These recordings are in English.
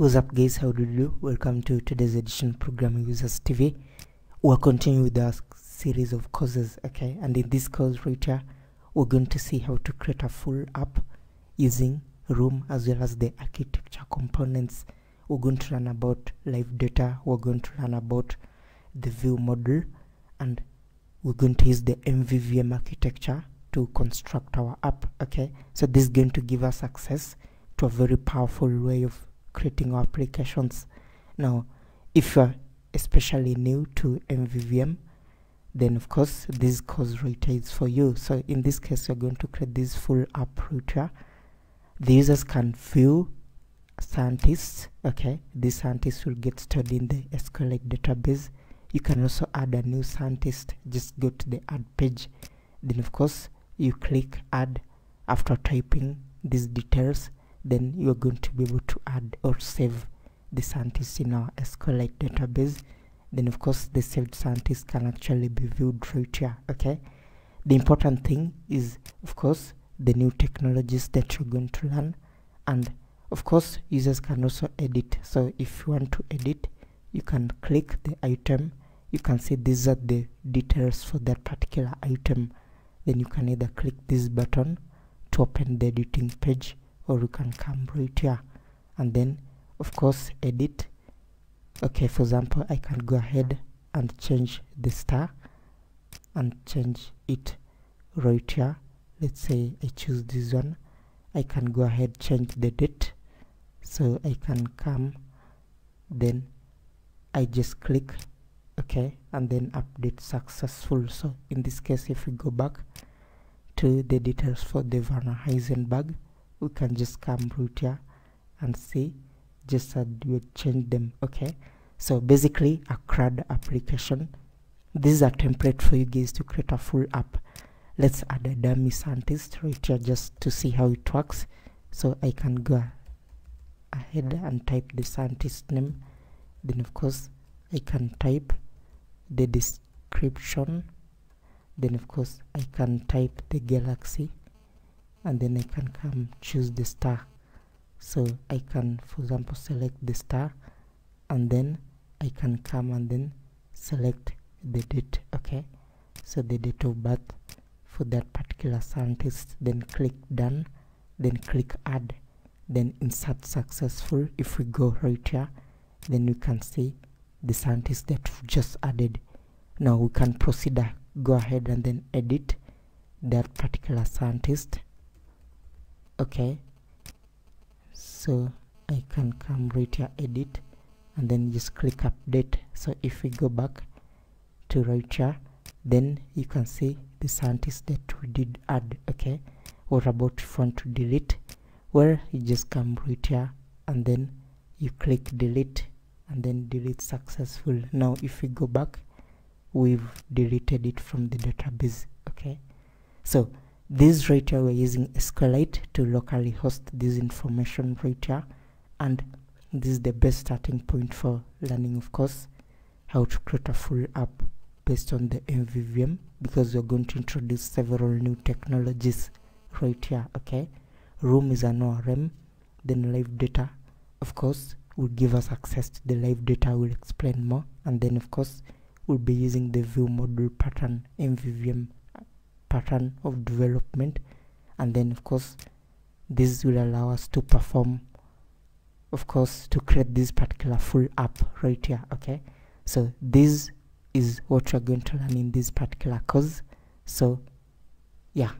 What's up guys, how do you do? Welcome to today's edition ProgrammingWizards TV. We're continuing with our series of courses, okay? And in this course right here, we're going to see how to create a full app using Room as well as the architecture components. We're going to learn about live data, we're going to learn about the view model, and we're going to use the MVVM architecture to construct our app, okay? So this is going to give us access to a very powerful way of creating our applications. Now if you're especially new to mvvm then of course this course here is for you. So in this case you're going to create this full app router. The users can view scientists okay? This scientist will get stored in the sqlite database. You can also add a new scientist. Just go to the add page. Then of course you click add after typing these details then you're going to be able to add or save the scientists in our SQLite database. Then of course the saved scientists can actually be viewed right here okay? The important thing is of course the new technologies that you're going to learn. And of course users can also edit. So if you want to edit you can click the item. You can see these are the details for that particular item. Then you can either click this button to open the editing page or you can come right here and then of course edit. Okay for example I can go ahead and change the star and change it right here. Let's say I choose this one. I can go ahead change the date. So I can come then I just click okay and then update successful. So in this case if we go back to the details for the Werner Heisenberg we can just come right here and see. Just that we change them okay? So basically a CRUD application. This is a template for you guys to create a full app. Let's add a dummy scientist right here just to see how it works. So I can go ahead and type the scientist name. Then of course I can type the description. Then of course I can type the galaxy and then I can come choose the star. So I can for example select the star and then I can come and then select the date okay? So the date of birth for that particular scientist then click done then click add then insert successful. If we go right here then we can see the scientist that we just added. Now we can proceed go ahead and then edit that particular scientist okay. So I can come right here edit and then just click update. So if we go back to right here then you can see the scientist that we did add okay? What about if to delete? Well you just come right here and then you click delete and then delete successful. Now if we go back we've deleted it from the database okay? So this right here we're using SQLite to locally host this information right here and this is the best starting point for learning of course how to create a full app based on the MVVM because we're going to introduce several new technologies right here okay? Room is an ORM then live data. Of course will give us access to the live data we'll explain more and then of course we'll be using the view model pattern MVVM pattern of development. And then of course this will allow us to perform of course to create this particular full app right here okay? So this is what you're going to learn in this particular course. So yeah.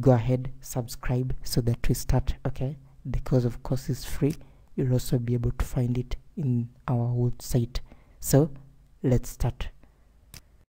Go ahead subscribe so that we start okay? The course of course is free. You'll also be able to find it in our website. So let's start